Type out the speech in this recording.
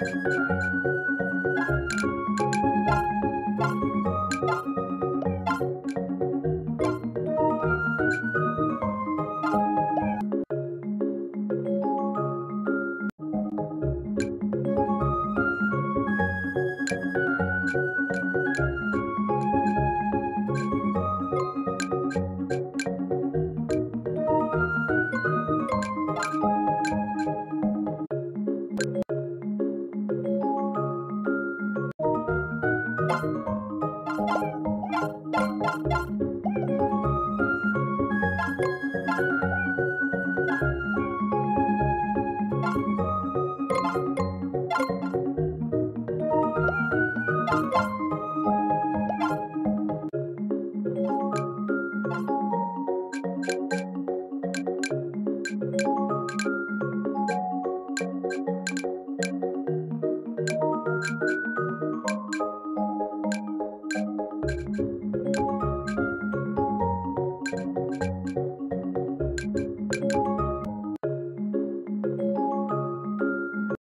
Thank you. Thank